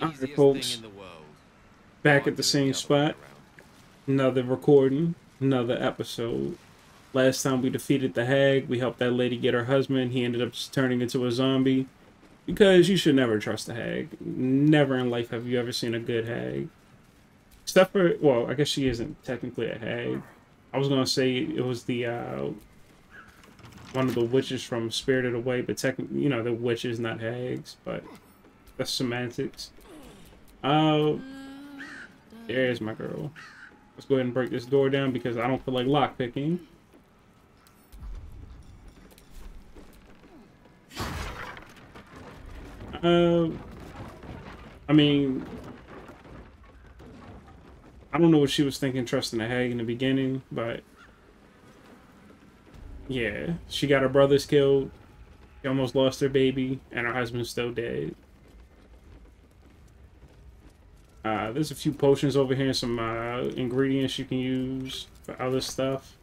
Alright, folks. Back at the same spot. Another recording. Another episode. Last time we defeated the hag, we helped that lady get her husband. He ended up just turning into a zombie. Because you should never trust a hag. Never in life have you ever seen a good hag. Except for, well, I guess she isn't technically a hag. I was gonna say it was the, uh, one of the witches from Spirited Away, but technically, you know, the witches, not hags, but that's semantics. Uh, there's my girl. Let's go ahead and break this door down because I don't feel like lockpicking. Uh, I mean, I don't know what she was thinking trusting a hag in the beginning, but yeah, she got her brothers killed. She almost lost her baby, and her husband's still dead. Uh, there's a few potions over here, and some uh, ingredients you can use for other stuff.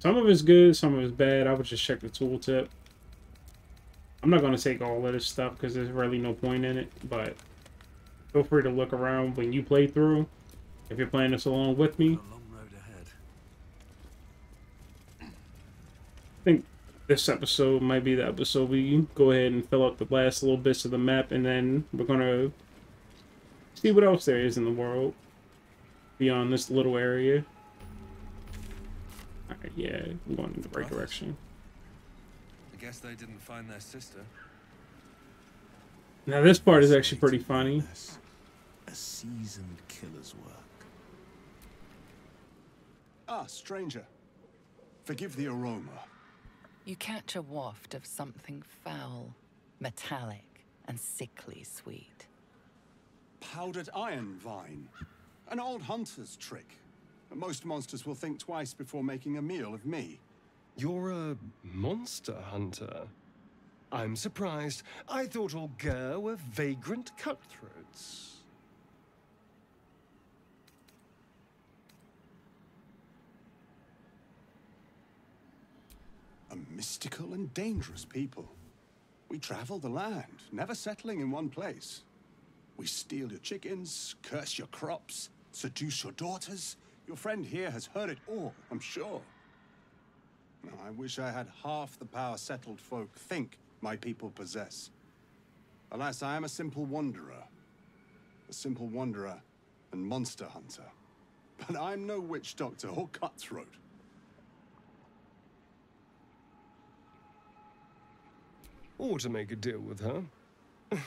Some of it's good, some of it's bad. I would just check the tooltip. I'm not going to take all of this stuff because there's really no point in it, but feel free to look around when you play through, if you're playing this along with me. I think this episode might be the episode we go ahead and fill up the last little bits of the map, and then we're going to see what else there is in the world beyond this little area. Alright, yeah, I'm going in the right direction. I guess they didn't find their sister. Now this part is actually pretty funny. A seasoned killer's work. Ah, stranger. Forgive the aroma. You catch a waft of something foul, metallic, and sickly sweet. Powdered iron vine. An old hunter's trick. Most monsters will think twice before making a meal of me. You're a monster hunter. I'm surprised. I thought all Gur were vagrant cutthroats. A mystical and dangerous people. We travel the land, never settling in one place. We steal your chickens, curse your crops, seduce your daughters. Your friend here has heard it all, I'm sure. I wish I had half the power settled folk think my people possess. Alas, I am a simple wanderer. A simple wanderer and monster hunter. But I'm no witch doctor or cutthroat. Or to make a deal with her.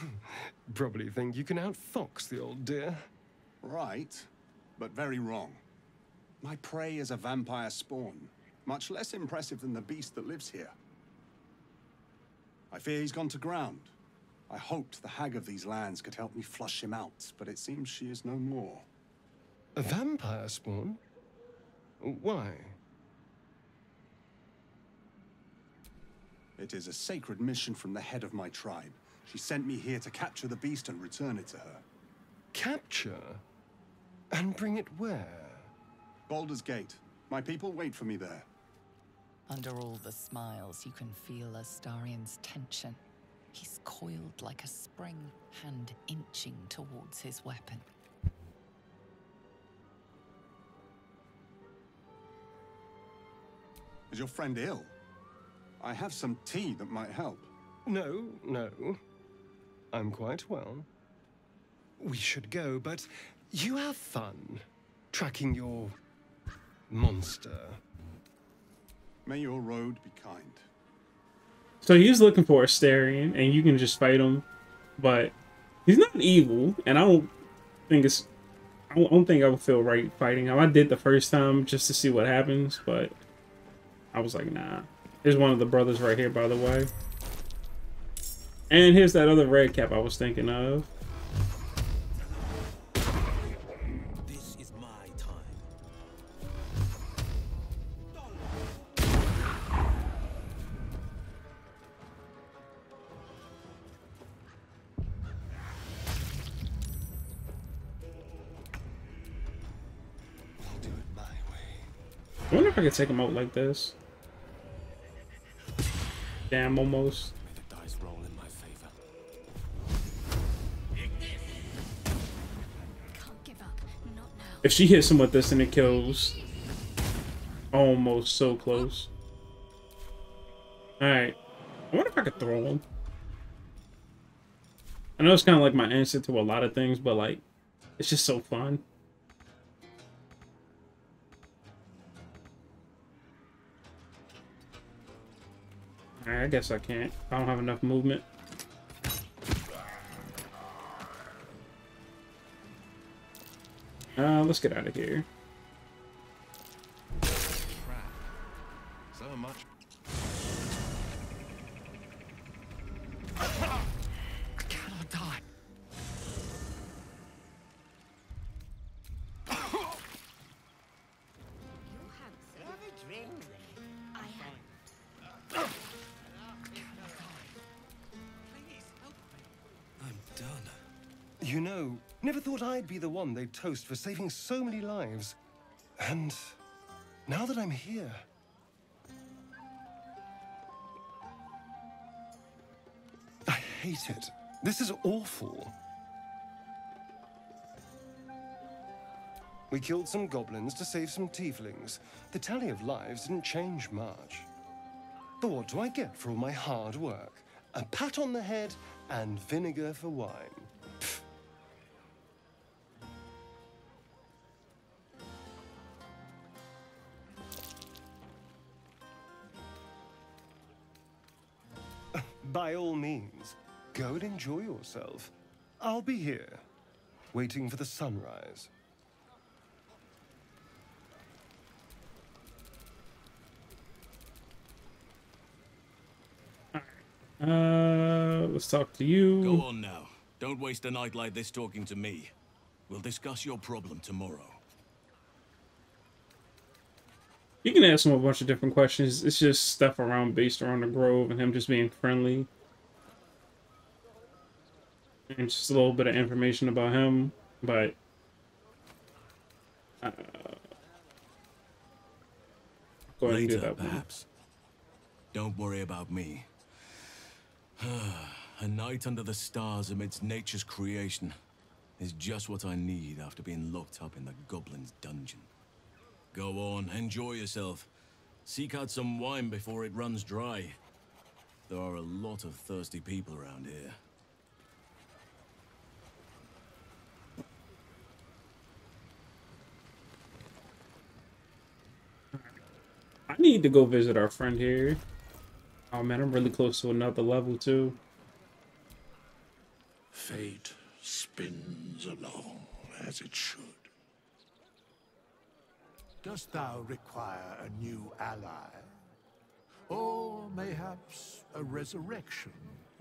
Probably think you can outfox the old dear. Right, but very wrong. My prey is a vampire spawn, much less impressive than the beast that lives here. I fear he's gone to ground. I hoped the hag of these lands could help me flush him out, but it seems she is no more. A vampire spawn? Why? It is a sacred mission from the head of my tribe. She sent me here to capture the beast and return it to her. Capture? And bring it where? Baldur's Gate. My people wait for me there. Under all the smiles, you can feel Astarion's tension. He's coiled like a spring, hand inching towards his weapon. Is your friend ill? I have some tea that might help. No, no. I'm quite well. We should go, but you have fun tracking your monster. May your road be kind. So he's looking for Astarion, and you can just fight him, but he's not evil, and I don't think it's. I don't think I would feel right fighting him. I did the first time just to see what happens, but I was like, nah. Here's one of the brothers right here, by the way. And here's that other red cap I was thinking of. This is my time. I'll do it my way. I wonder if I could take him out like this. Damn, almost. If she hits him with this and it kills, almost so close. Alright. I wonder if I could throw him. I know it's kind of like my answer to a lot of things, but like, it's just so fun. I guess I can't. I don't have enough movement. Uh, let's get out of here. I'd be the one they'd toast for saving so many lives. And now that I'm here, I hate it. This is awful. We killed some goblins to save some tieflings. The tally of lives didn't change much. But what do I get for all my hard work? A pat on the head and vinegar for wine. By all means, go and enjoy yourself. I'll be here, waiting for the sunrise. Uh, let's talk to you. Go on now. Don't waste a night like this talking to me. We'll discuss your problem tomorrow. You can ask him a bunch of different questions. It's just stuff around based around the grove and him just being friendly. And just a little bit of information about him, but uh, go ahead and do Later, that one. perhaps. Don't worry about me. a night under the stars amidst nature's creation is just what I need after being locked up in the goblin's dungeon. Go on, enjoy yourself. Seek out some wine before it runs dry. There are a lot of thirsty people around here. I need to go visit our friend here. Oh man, I'm really close to another level too. Fate spins along as it should. Dost thou require a new ally? Or mayhaps a resurrection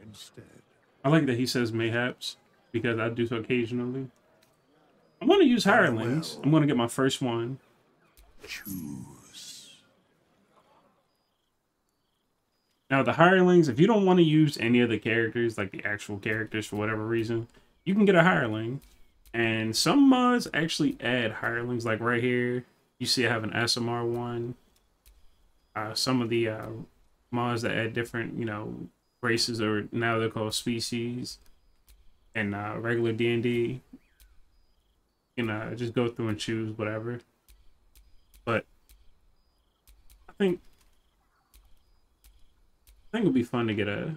instead? I like that he says mayhaps because I do so occasionally. I'm gonna use hirelings. I'm gonna get my first one. Choose. Now the hirelings, if you don't want to use any of the characters, like the actual characters for whatever reason, you can get a hireling. And some mods actually add hirelings, like right here. You see I have an SMR one. Uh, some of the uh, mods that add different, you know, races or now they're called species. And uh, regular D&D, you know, just go through and choose whatever. But I think I think it'd be fun to get a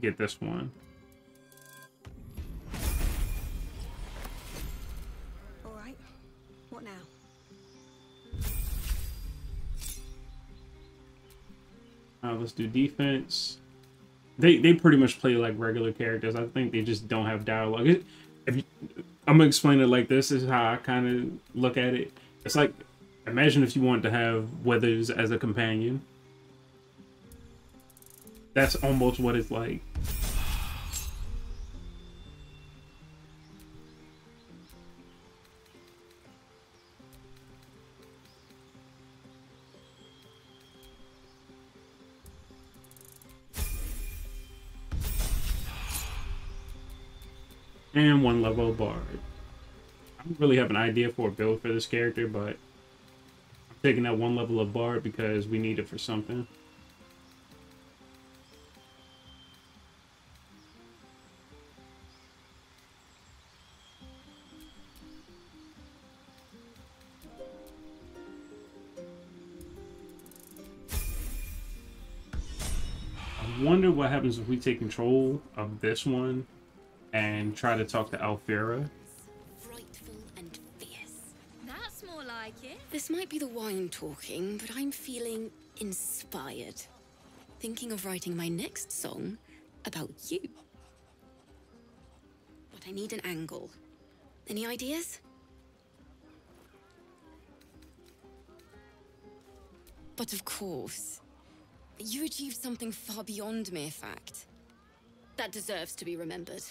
get this one. Uh, let's do defense. They they pretty much play like regular characters. I think they just don't have dialogue. It- If you, I'm gonna explain it like this, this is how I kind of look at it. It's like imagine if you wanted to have Withers as a companion. That's almost what it's like. And one level bard. I don't really have an idea for a build for this character, but I'm taking that one level of bard because we need it for something. I wonder what happens if we take control of this one and try to talk to Alfira. Frightful and fierce. That's more like it. This might be the wine talking, but I'm feeling inspired. Thinking of writing my next song about you. But I need an angle. Any ideas? But of course, you achieved something far beyond mere fact. That deserves to be remembered.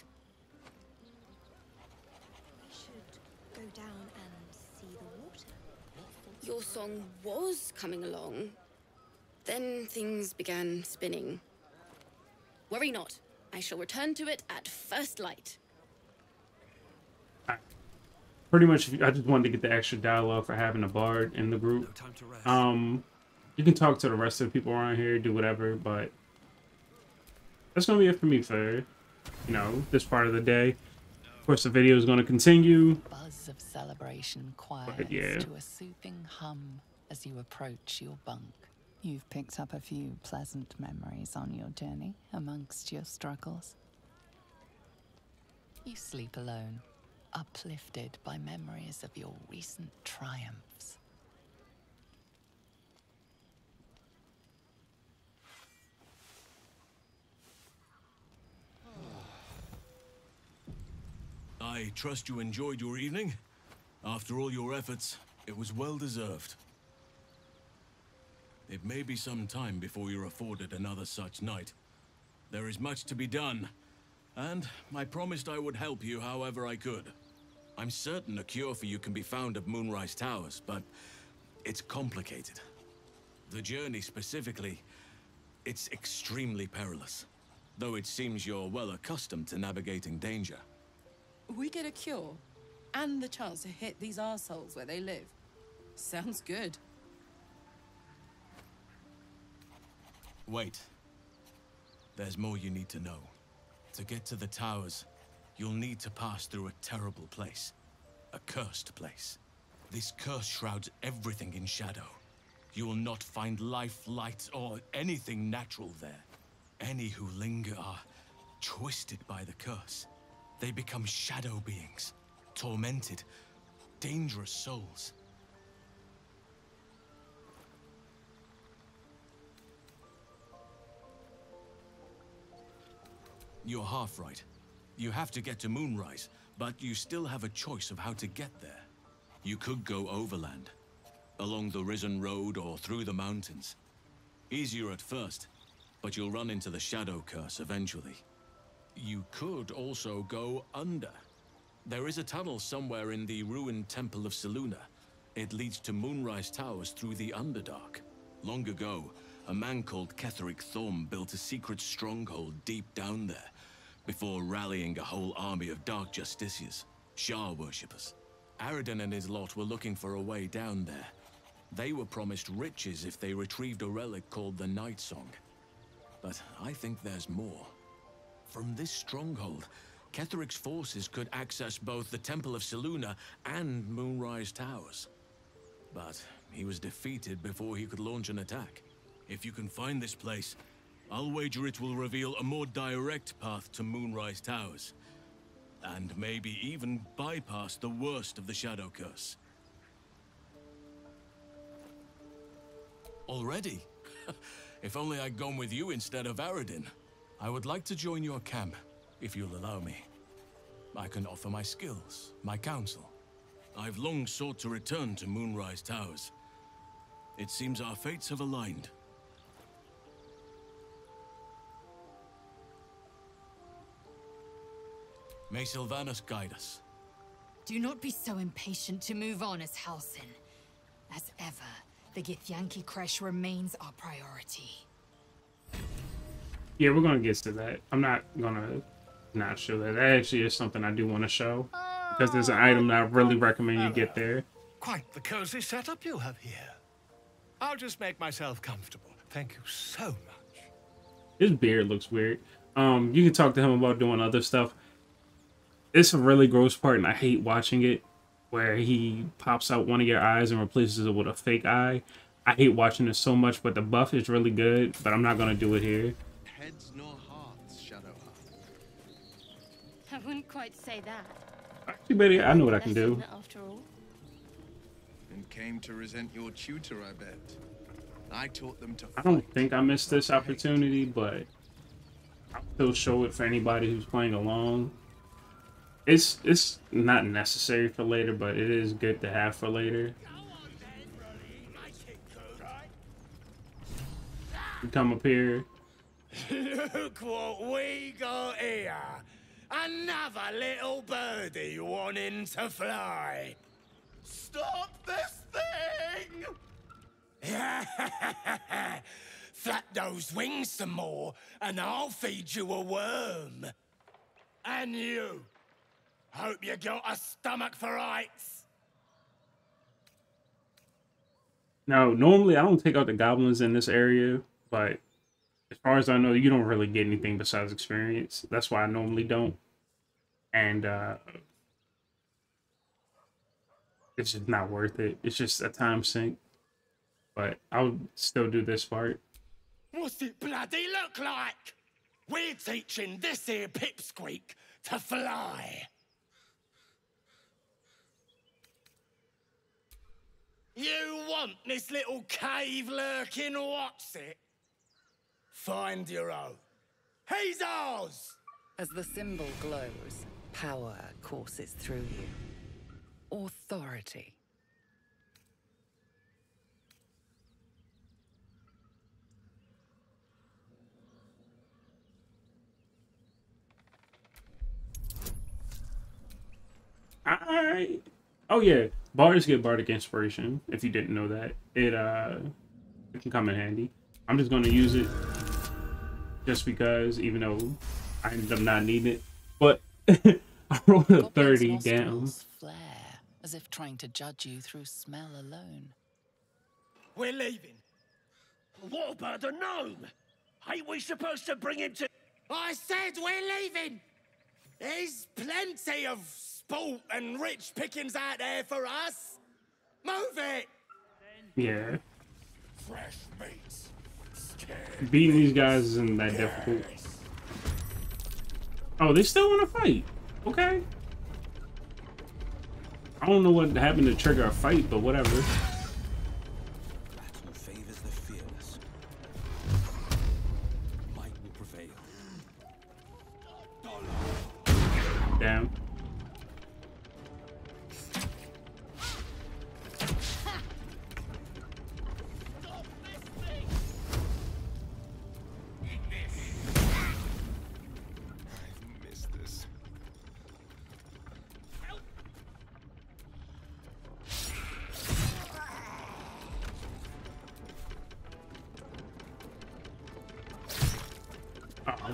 We should go down and see the water. Your song was coming along. Then things began spinning. Worry not. I shall return to it at first light. Pretty much, I just wanted to get the extra dialogue for having a bard in the group. time to rest. Um, you can talk to the rest of the people around here, do whatever, but that's gonna be it for me for you know this part of the day. Of course, the video is gonna continue. Buzz of celebration quiets yeah. to a soothing hum as you approach your bunk. You've picked up a few pleasant memories on your journey amongst your struggles. You sleep alone, uplifted by memories of your recent triumphs. I trust you enjoyed your evening. After all your efforts, it was well deserved. It may be some time before you're afforded another such night. There is much to be done, and I promised I would help you however I could. I'm certain a cure for you can be found at Moonrise Towers, but it's complicated. The journey specifically, it's extremely perilous, though it seems you're well accustomed to navigating danger. We get a cure and the chance to hit these assholes where they live. Sounds good. Wait. There's more you need to know. To get to the towers, you'll need to pass through a terrible place. A cursed place. This curse shrouds everything in shadow. You will not find life, light, or anything natural there. Any who linger are twisted by the curse. They become shadow beings, tormented, dangerous souls. You're half right. You have to get to Moonrise, but you still have a choice of how to get there. You could go overland, along the Risen Road or through the mountains. Easier at first, but you'll run into the Shadow Curse eventually. You could also go under. There is a tunnel somewhere in the ruined Temple of Selûne. It leads to Moonrise Towers through the Underdark. Long ago, a man called Ketheric Thorm built a secret stronghold deep down there, before rallying a whole army of Dark Justiciars, Shar worshippers. Aradin and his lot were looking for a way down there. They were promised riches if they retrieved a relic called the Night Song. But I think there's more. From this stronghold, Ketheric's forces could access both the Temple of Selûne and Moonrise Towers. But he was defeated before he could launch an attack. If you can find this place, I'll wager it will reveal a more direct path to Moonrise Towers. And maybe even bypass the worst of the Shadow Curse. Already? if only I'd gone with you instead of Aradin. I would like to join your camp, if you'll allow me. I can offer my skills, my counsel. I've long sought to return to Moonrise Towers. It seems our fates have aligned. May Silvanus guide us. Do not be so impatient to move on as Halsin. As ever, the Githyanki crèche remains our priority. Yeah, we're gonna get to that. I'm not gonna not show that. That actually is something I do want to show because there's an item that I really recommend you get there. Quite the cozy setup you have here. I'll just make myself comfortable. Thank you so much. His beard looks weird. Um, you can talk to him about doing other stuff. It's a really gross part, and I hate watching it, where he pops out one of your eyes and replaces it with a fake eye. I hate watching it so much, but the buff is really good, but I'm not gonna do it here. Heads nor hearts, Shadowheart. I wouldn't quite say that. Actually, Betty, I know what I can do. After all. And came to resent your tutor, I bet. I taught them to I don't think I missed this opportunity, but I'll still show it for anybody who's playing along. It's it's not necessary for later, but it is good to have for later. Come up here. Look what we got here. Another little birdie wanting to fly. Stop this thing! Flap those wings some more, and I'll feed you a worm. And you. Hope you got a stomach for ice. Now, normally I don't take out the goblins in this area, but as far as I know, you don't really get anything besides experience. That's why I normally don't. And uh it's just not worth it. It's just a time sink. But I'll still do this part. What's it bloody look like? We're teaching this here pipsqueak to fly. You want this little cave lurking what's it? Find your own. He's ours! As the symbol glows, power courses through you. Authority. I oh yeah, bards get bardic inspiration. If you didn't know that, it uh it can come in handy. I'm just gonna use it just because, even though I ended up not needing it. But I rolled a thirty down. Flare, as if trying to judge you through smell alone. We're leaving. What about the gnome? Ain't we supposed to bring him to... I said we're leaving! There's plenty of sport and rich pickings out there for us. Move it! Yeah, Fresh meats. Beating these guys isn't that difficult. Oh, they still want to fight. Okay. I don't know what happened to trigger a fight, but whatever.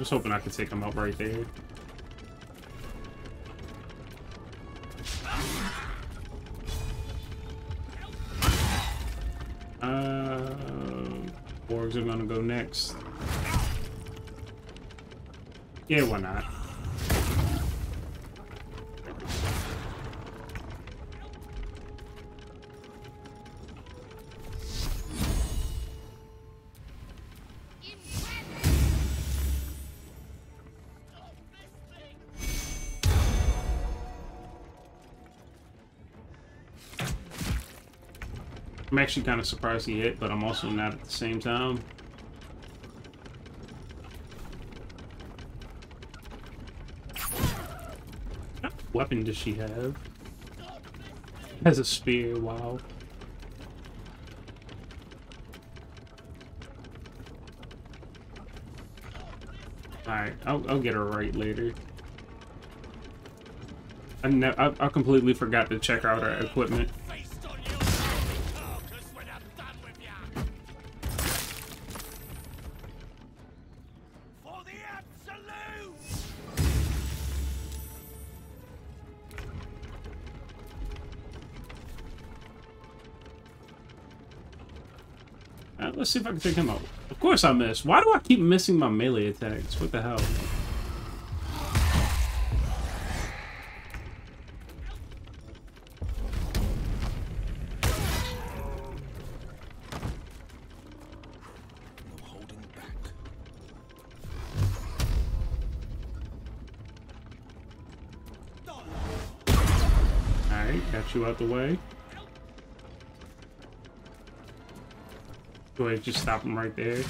Was hoping I could take him out right there. Uh, Borgs are gonna go next. Yeah, why not? Actually kind of surprised he hit, but I'm also not at the same time. What weapon does she have? Has a spear, wow. Alright, I'll, I'll get her right later. I, I, I completely forgot to check out her equipment. Let's see if I can take him out. Of course I miss. Why do I keep missing my melee attacks? What the hell? Alright, you out the way. Go ahead, just stop him right there.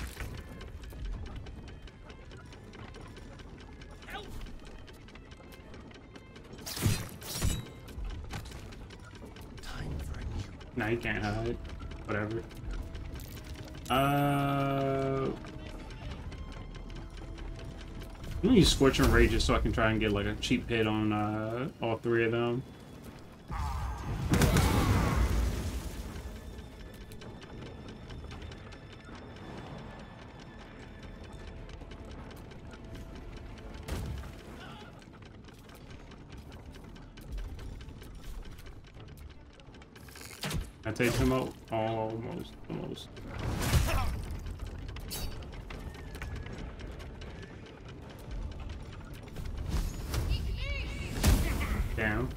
Now you can't hide. Whatever. Uh. I'm gonna use Scorching Rays so I can try and get like a cheap hit on uh, all three of them. I take him out almost, almost. Down.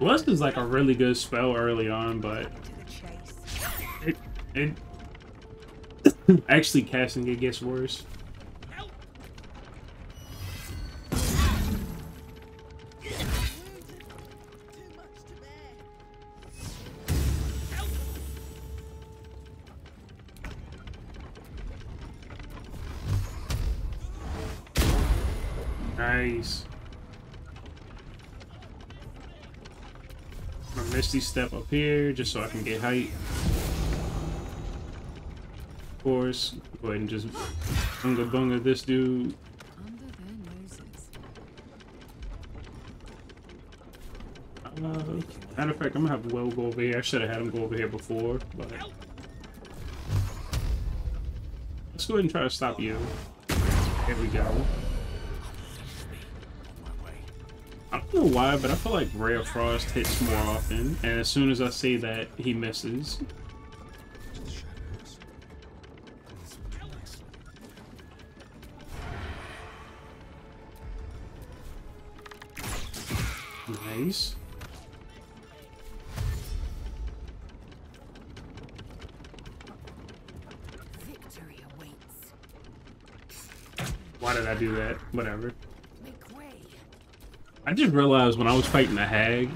Lust is like a really good spell early on, but it, it actually casting it gets worse. Step up here, just so I can get height. Of course, go ahead and just bunga bunga this dude. Uh, matter of fact, I'm gonna have Will go over here. I should have had him go over here before, but let's go ahead and try to stop you. There we go. Know why, but I feel like Ray of Frost hits more often, and as soon as I say that, he misses. Nice. Victory awaits. Why did I do that? Whatever. I just realized when I was fighting the hag,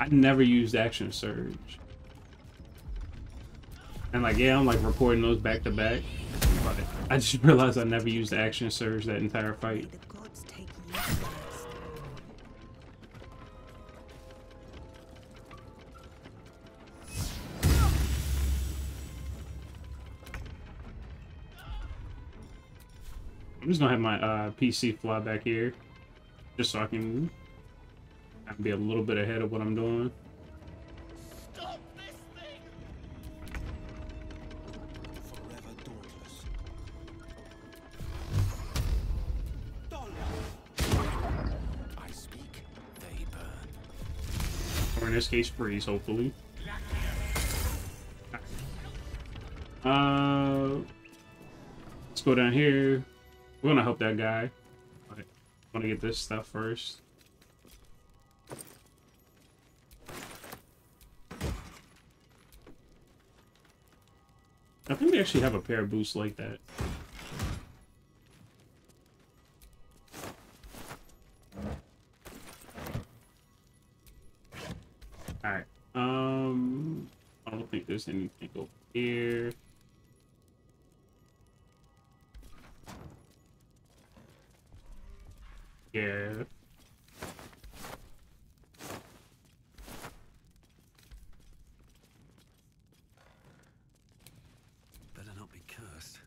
I never used action surge. And like, yeah, I'm like recording those back to back, but I just realized I never used action surge that entire fight. I'm just gonna have my uh, PC fly back here, just so I can be a little bit ahead of what I'm doing. I speak, they burn. Or in this case, freeze, hopefully. Uh, let's go down here. We're gonna help that guy. But I wanna get this stuff first. I think we actually have a pair of boots like that. Alright. Um I don't think there's anything over. Yeah. Better not be cursed.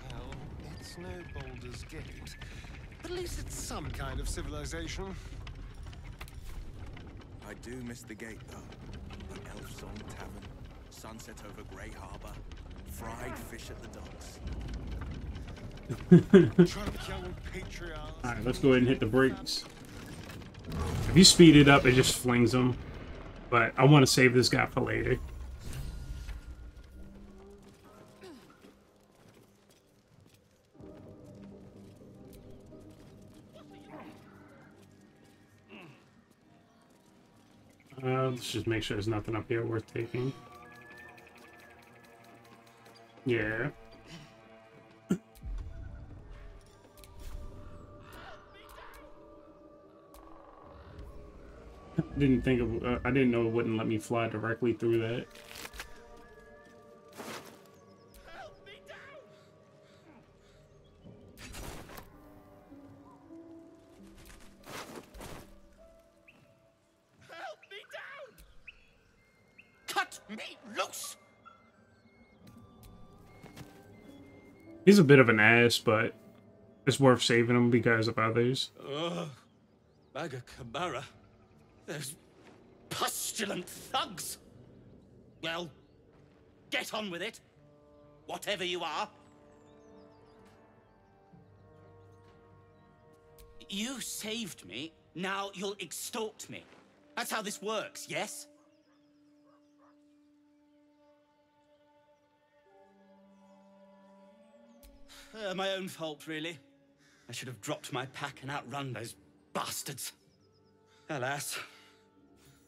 Well, it's no Baldur's Gate. At least it's some kind of civilization. I do miss the gate, though. An Elfsong tavern, sunset over Grey Harbor, fried fish at the docks. Alright, let's go ahead and hit the brakes. If you speed it up, it just flings them. But I want to save this guy for later. Uh, let's just make sure there's nothing up here worth taking. Yeah. Didn't think of. Uh, I didn't know it wouldn't let me fly directly through that. Cut me loose! He's a bit of an ass, but it's worth saving him because of others. Ugh. Maga Kamara. Those pustulant thugs. Well, get on with it. Whatever you are. You saved me, now you'll extort me. That's how this works, yes? Uh, my own fault, really. I should have dropped my pack and outrun those bastards. Alas.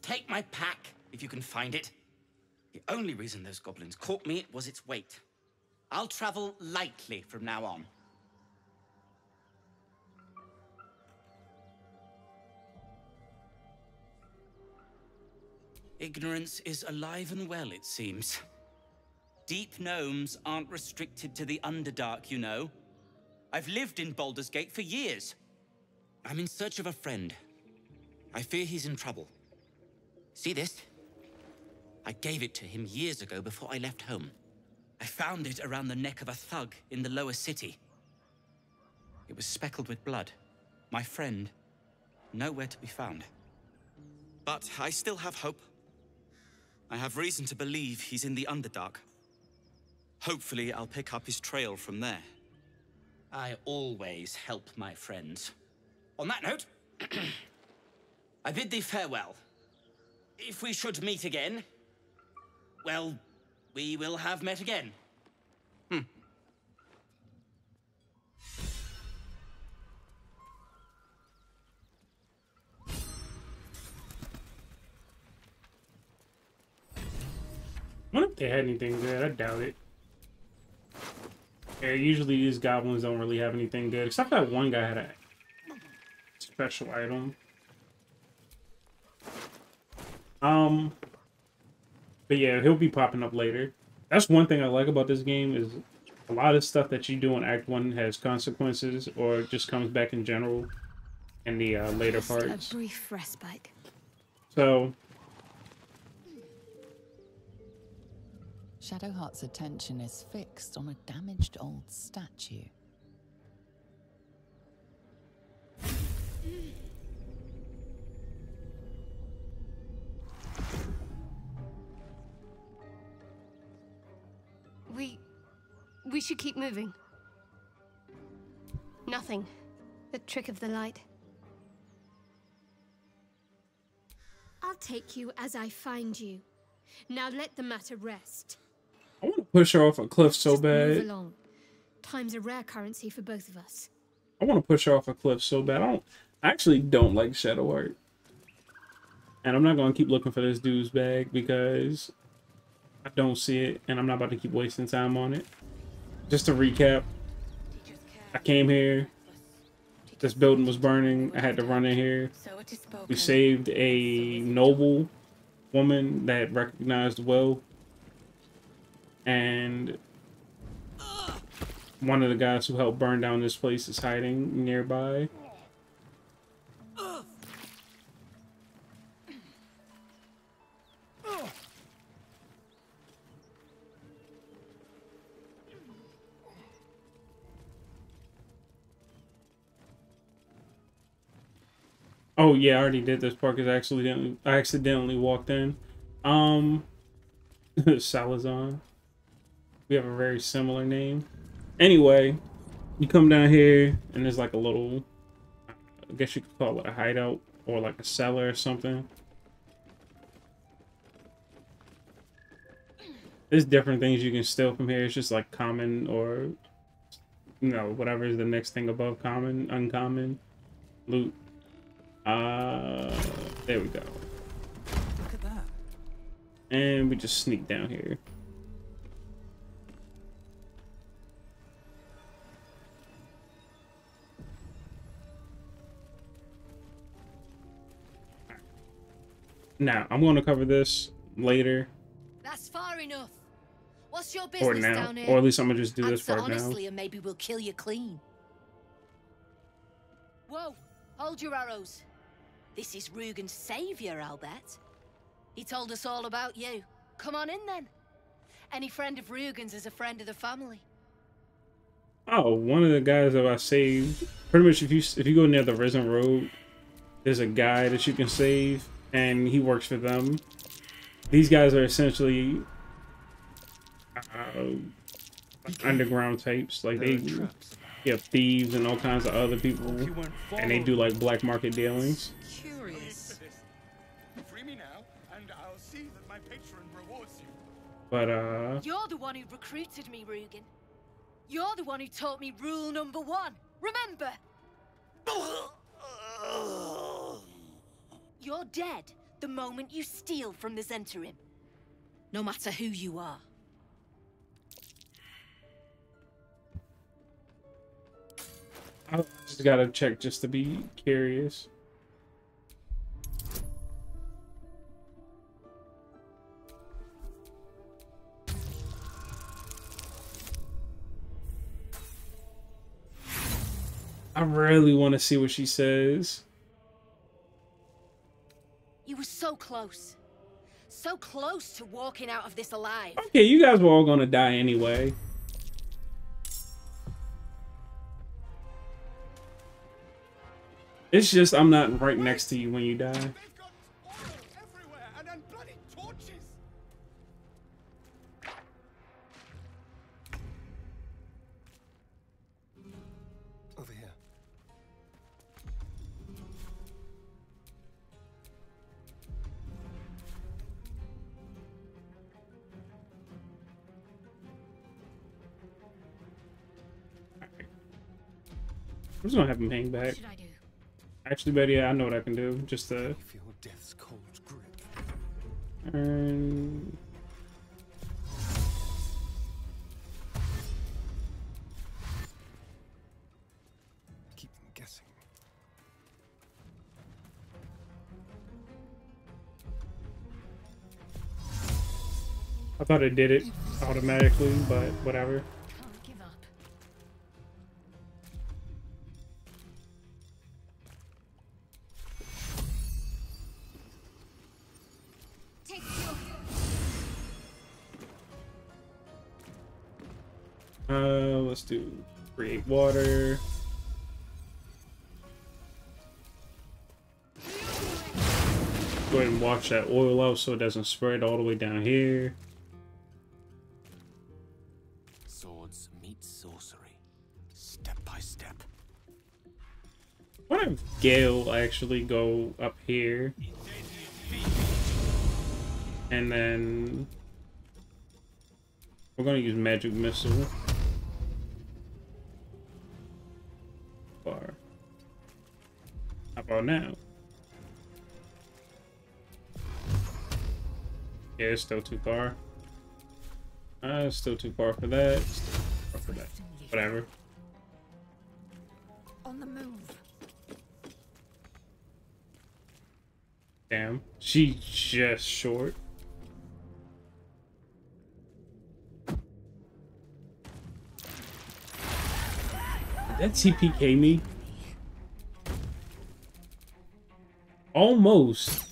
Take my pack, if you can find it. The only reason those goblins caught me was its weight. I'll travel lightly from now on. Ignorance is alive and well, it seems. Deep gnomes aren't restricted to the Underdark, you know. I've lived in Baldur's Gate for years. I'm in search of a friend. I fear he's in trouble. See this? I gave it to him years ago before I left home. I found it around the neck of a thug in the lower city. It was speckled with blood. My friend, nowhere to be found. But I still have hope. I have reason to believe he's in the Underdark. Hopefully, I'll pick up his trail from there. I always help my friends. On that note, I bid thee farewell. If we should meet again, well, we will have met again. Hmm. Wonder if they had anything good. I doubt it. Yeah, usually these goblins don't really have anything good, except that one guy had a special item. Um, but yeah, he'll be popping up later. That's one thing I like about this game is a lot of stuff that you do in Act One has consequences, or just comes back in general in the uh, later Just parts. A brief respite. So Shadowheart's attention is fixed on a damaged old statue. We should keep moving. Nothing. The trick of the light. I'll take you as I find you. Now let the matter rest. I want to push her off a cliff so Just move bad. along. Time's a rare currency for both of us. I want to push her off a cliff so bad. I don't. I actually don't like Shadowheart, and I'm not gonna keep looking for this dude's bag because I don't see it, and I'm not about to keep wasting time on it. Just to recap, I came here. This building was burning. I had to run in here. We saved a noble woman that recognized Will, and one of the guys who helped burn down this place is hiding nearby. Oh yeah, I already did this part because I accidentally I accidentally walked in. Um, Salazar. We have a very similar name. Anyway, you come down here and there's like a little, I guess you could call it a hideout or like a cellar or something. There's different things you can steal from here. It's just like common or, you know, whatever is the next thing above common, uncommon, loot. Uh, there we go. Look at that. And we just sneak down here. Now, I'm going to cover this later. That's far enough. What's your Or business now. down here? Or at least I'm going to just do this Answer part now. honestly and maybe we'll kill you clean. Whoa, hold your arrows. This is Rugan's savior, I'll bet. He told us all about you. Come on in then. Any friend of Rugan's is a friend of the family. Oh, one of the guys that I saved. Pretty much, if you if you go near the Risen Road, there's a guy that you can save, and he works for them. These guys are essentially uh, underground types. Like they, yeah, thieves and all kinds of other people, and they do like black market dealings. But uh, You're the one who recruited me, Rugan. You're the one who taught me rule number one. Remember? You're dead the moment you steal from the Zhentarim. No matter who you are. I just gotta check just to be curious. I really want to see what she says. You were so close. So close to walking out of this alive. Okay, you guys were all gonna die anyway. It's just I'm not right next to you when you die. Just gonna have him hang back. should I do? Actually, Betty, yeah, I know what I can do. Just uh, Feel death's cold grip. turn. Keep them guessing. I thought it did it automatically, but whatever. Uh, let's do create water. Go ahead and wash that oil out so it doesn't spread all the way down here. Swords meet sorcery, step by step. What if Gale actually go up here? And then we're gonna use magic missile. About now? Yeah, it's still too far. Uh, still too far for that. Still far for that. Whatever. on the move. Damn. she's just short. Did that CPK me? Almost.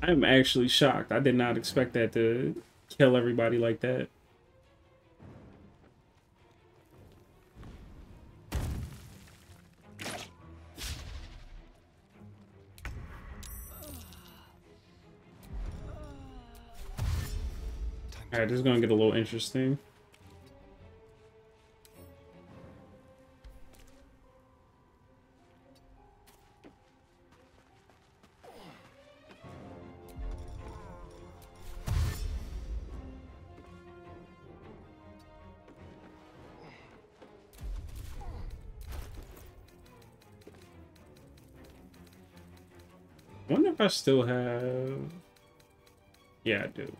I'm actually shocked. I did not expect that to kill everybody like that. Alright, this is gonna get a little interesting. I still have... Yeah, I do.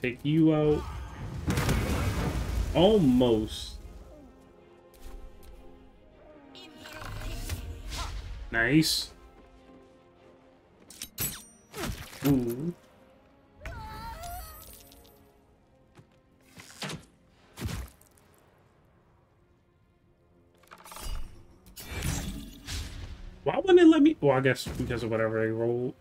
Take you out. Almost. Nice. Ooh. Why wouldn't it let me? Well, I guess because of whatever they rolled.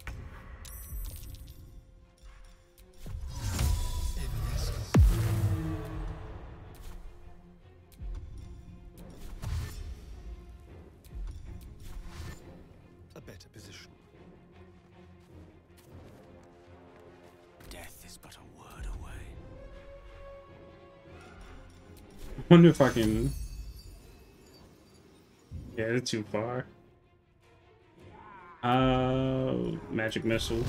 wonder if I can. Yeah, it's too far. Uh, magic missile.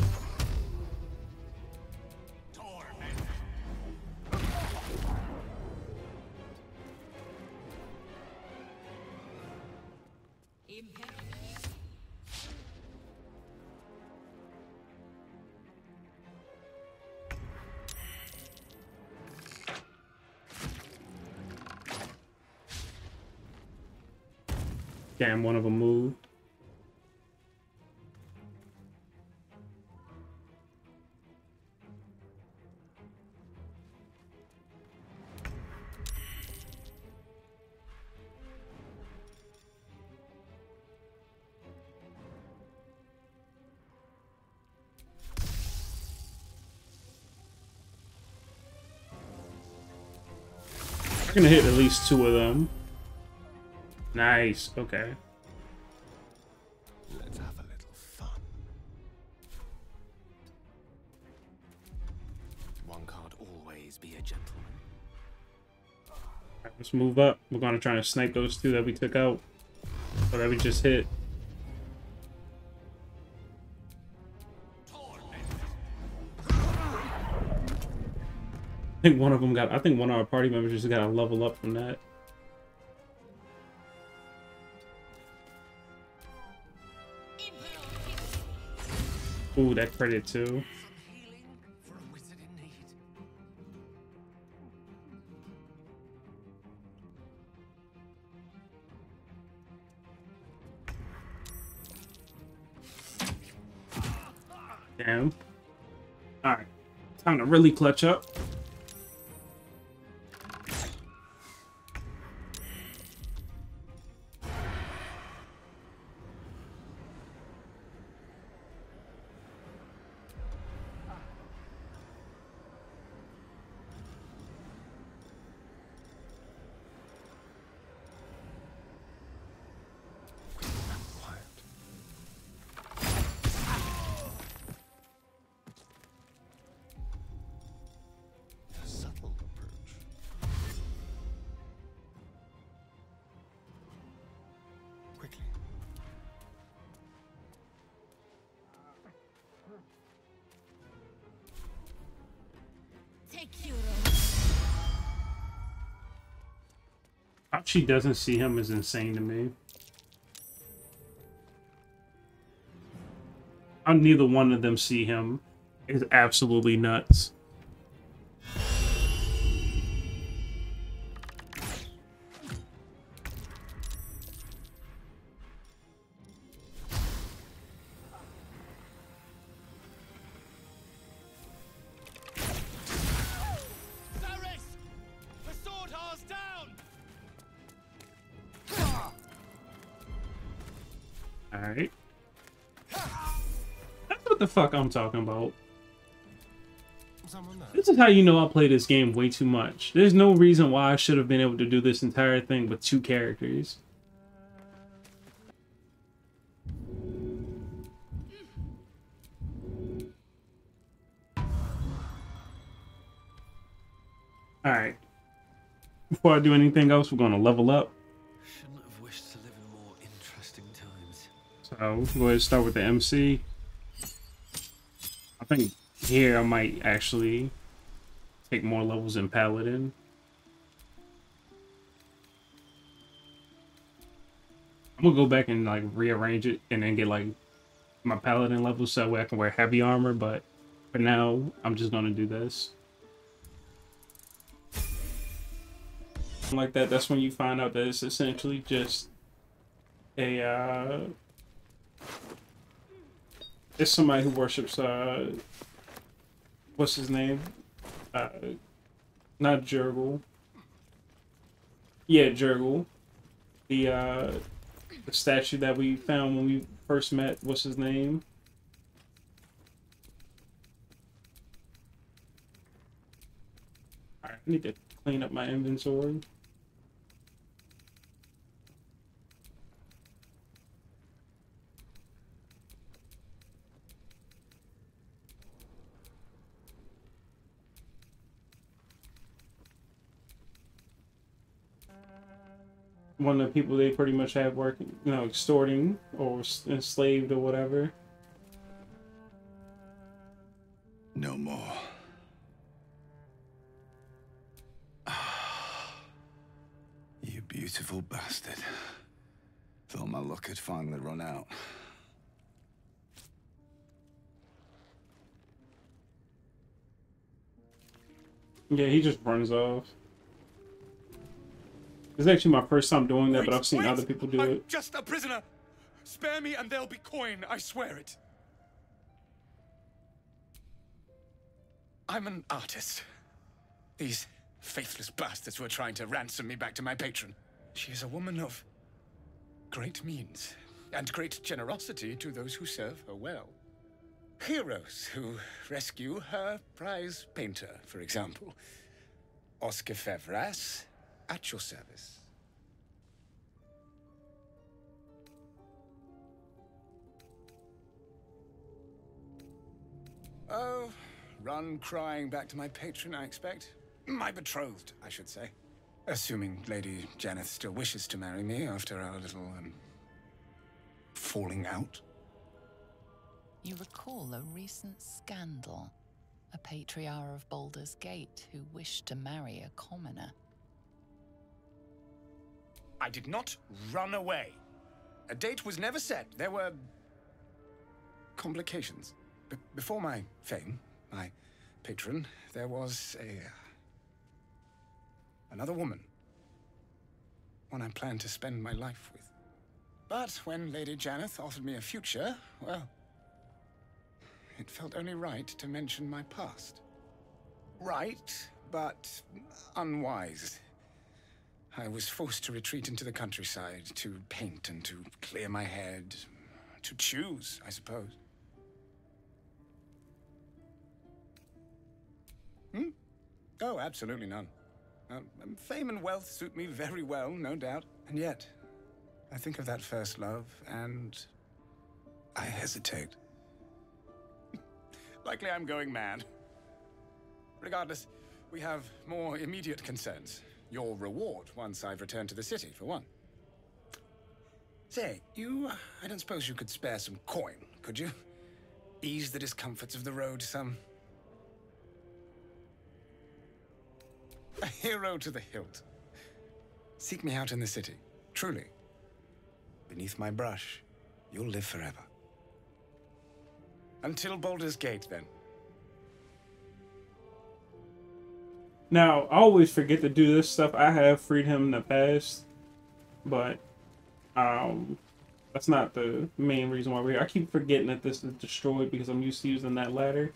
Gonna hit at least two of them. Nice. Okay. Let's have a little fun. One can't always be a gentleman. Alright, let's move up. We're gonna try and snipe those two that we took out. Or that we just hit. I think one of them got. I think one of our party members just got a level up from that. Ooh, that credit too. Damn. Alright. Time to really clutch up. She doesn't see him is insane to me. How neither one of them see him is absolutely nuts. Alright. That's what the fuck I'm talking about. This is how you know I play this game way too much. There's no reason why I should have been able to do this entire thing with two characters. Alright. Before I do anything else, we're going to level up. So we'll go ahead and start with the MC. I think here I might actually take more levels in Paladin. I'm gonna go back and like rearrange it and then get like my Paladin levels so I can wear heavy armor, but for now, I'm just gonna do this. Like that, that's when you find out that it's essentially just a, uh, it's somebody who worships, uh, what's his name? Uh, not Jurgle. Yeah, Jurgle. The, uh, the statue that we found when we first met, what's his name? Alright, I need to clean up my inventory. One of the people they pretty much have working, you know, extorting or enslaved or whatever. No more. you beautiful bastard. Thought my luck had finally run out. Yeah, he just runs off. It's actually my first time doing that, wait, but I've seen wait. other people do I'm it. Just a prisoner. Spare me and there'll be coin, I swear it. I'm an artist. These faithless bastards were trying to ransom me back to my patron. She is a woman of great means and great generosity to those who serve her well. Heroes who rescue her prize painter, for example. Oskar Fevras at your service. Oh, run crying back to my patron, I expect. My betrothed, I should say. Assuming Lady Jannath still wishes to marry me after our little, um, falling out. You recall a recent scandal. A patriarch of Baldur's Gate who wished to marry a commoner. I did not run away. A date was never set. There were... complications. B before my fame, my patron, there was a... another woman. One I planned to spend my life with. But when Lady Jannath offered me a future, well... It felt only right to mention my past. Right, but unwise. I was forced to retreat into the countryside, to paint and to clear my head. To choose, I suppose. Hmm? Oh, absolutely none. Uh, fame and wealth suit me very well, no doubt. And yet, I think of that first love, and I hesitate. Likely I'm going mad. Regardless, we have more immediate concerns. Your reward once I've returned to the city, for one. Say, you... I don't suppose you could spare some coin, could you? Ease the discomforts of the road some. A hero to the hilt. Seek me out in the city, truly. Beneath my brush, you'll live forever. Until Baldur's Gate, then. Now, I always forget to do this stuff. I have freed him in the past, but um, that's not the main reason why we're here. I keep forgetting that this is destroyed because I'm used to using that ladder.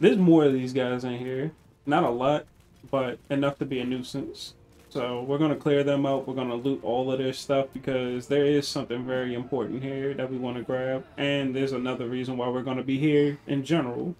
There's more of these guys in here. Not a lot, but enough to be a nuisance. So we're going to clear them out. We're going to loot all of their stuff because there is something very important here that we want to grab. And there's another reason why we're going to be here in general.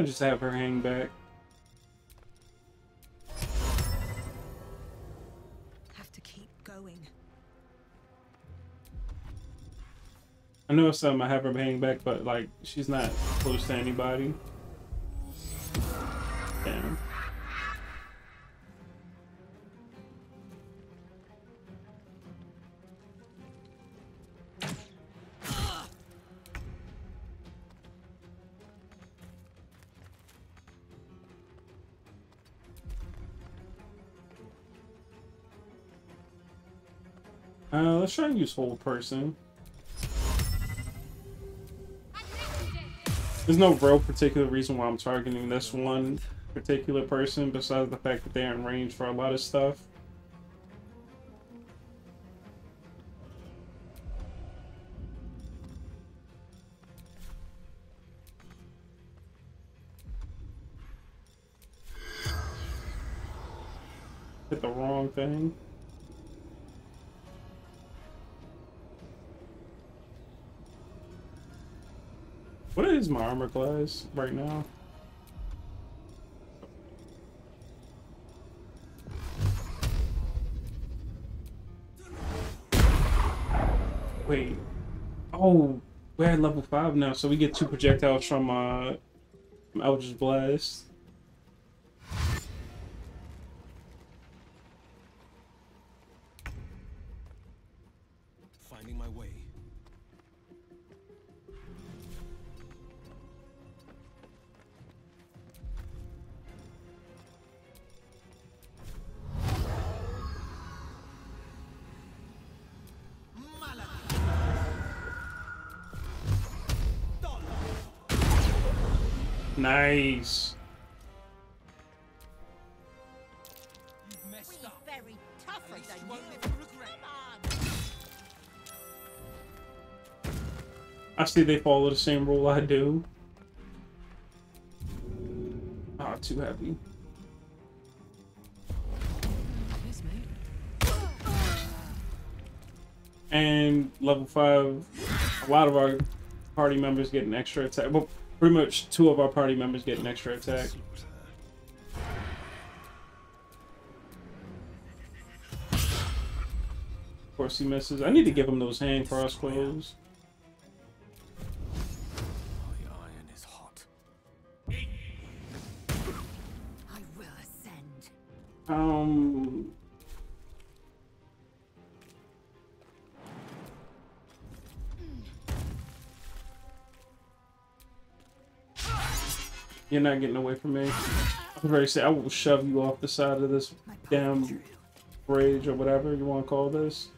Gonna just have her hang back. Have to keep going. I know some I have her hang back, but like she's not close to anybody. Let's try and use hold person. There's no real particular reason why I'm targeting this one particular person besides the fact that they're in range for a lot of stuff. Hit the wrong thing. What is my armor class right now? Wait. Oh, we're at level 5 now, so we get two projectiles from, uh, Eldritch Blast. Nice. I see they follow the same rule I do. Ah, too heavy. And level 5, a lot of our party members get an extra attack. Well, pretty much two of our party members get an extra attack. Of course he misses. I need to give him those hand cross clothes. You're not getting away from me. I'm ready to say I will shove you off the side of this damn bridge or whatever you want to call this.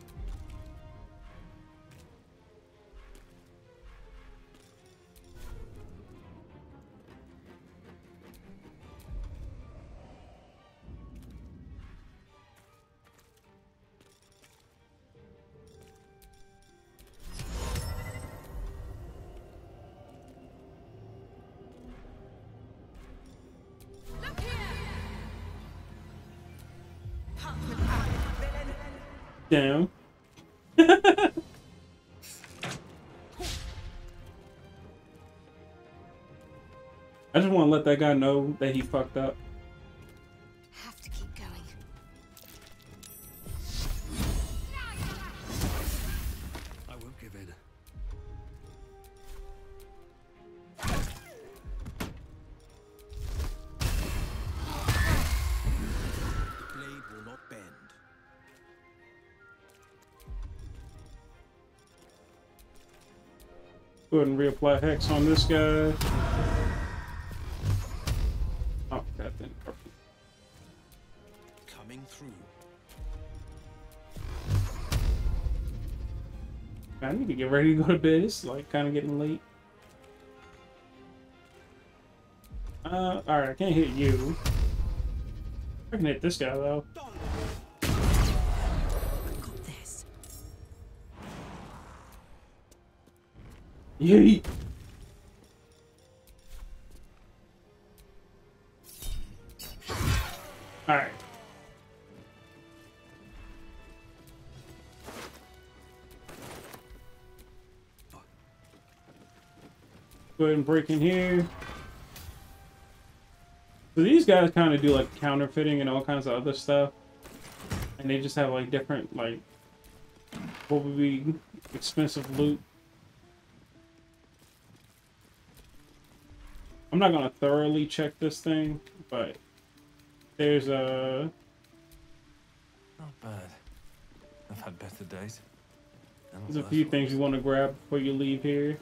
That guy know that he fucked up. Have to keep going. I won't give in. The blade will not bend. Go ahead and reapply hex on this guy. To get ready to go to bed. It's like kind of getting late. Uh, alright, I can't hit you. I can hit this guy though. Yeet! Go ahead and break in here. So these guys kind of do like counterfeiting and all kinds of other stuff. And they just have like different like what would be expensive loot. I'm not gonna thoroughly check this thing, but there's a Not bad. I've had better days. There's a few things you want to grab before you leave here.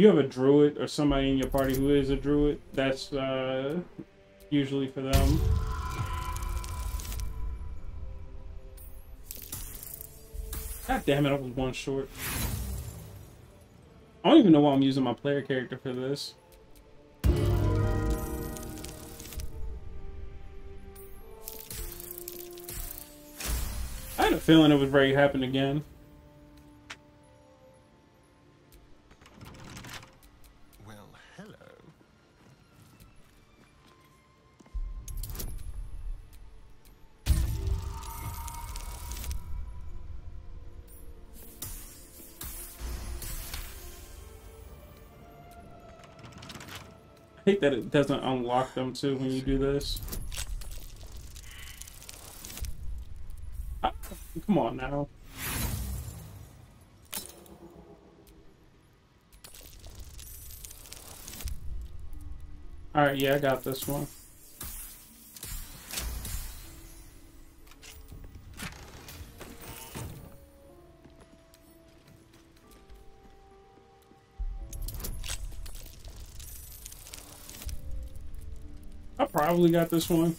You have a druid or somebody in your party who is a druid, that's uh, usually for them. God damn it, I was one short. I don't even know why I'm using my player character for this. I had a feeling it ready to happen again. Hate that it doesn't unlock them too when you do this. Come on now. Alright, yeah, I got this one. Probably got this one.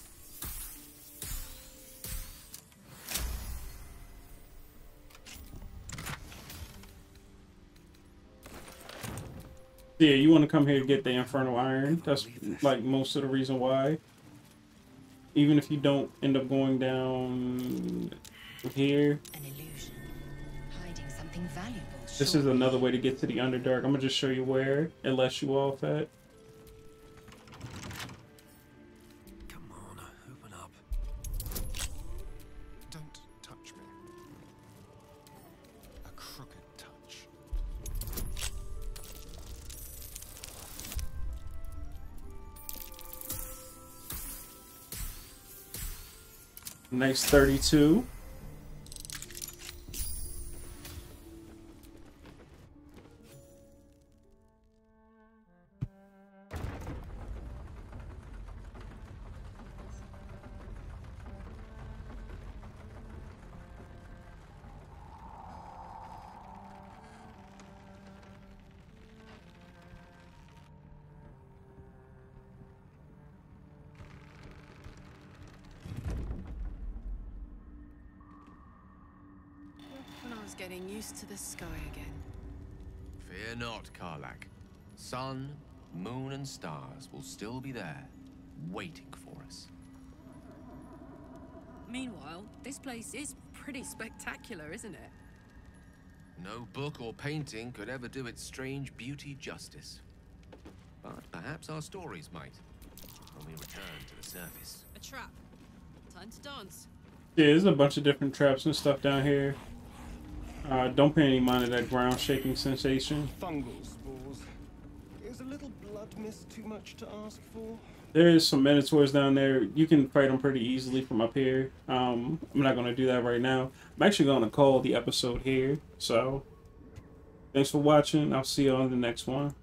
Yeah, you want to come here to get the Infernal Iron. That's like most of the reason why. Even if you don't end up going down here, An illusion. Hiding something valuable. this is another way to get to the Underdark. I'm gonna just show you where it lets you off at. Nice 32. Used to the sky again. Fear not, Karlach. Sun, moon, and stars will still be there, waiting for us. Meanwhile, this place is pretty spectacular, isn't it? No book or painting could ever do its strange beauty justice. But perhaps our stories might, when we return to the surface. A trap. Time to dance. Yeah, there's a bunch of different traps and stuff down here. Uh, don't pay any mind to that ground shaking sensation. Fungal spores. Is a little blood mist too much to ask for? There's some Minotaurs down there. You can fight them pretty easily from up here. Um, I'm not going to do that right now. I'm actually going to call the episode here. So, thanks for watching. I'll see you on the next one.